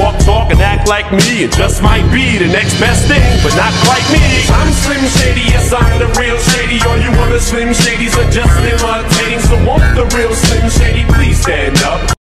walk, talk, and act like me. It just might be the next best thing, but not quite me. I'm Slim Shady, yes, I'm the real Shady. All you other Slim Shadys are just imitating. So walk the real Slim Shady please stand up?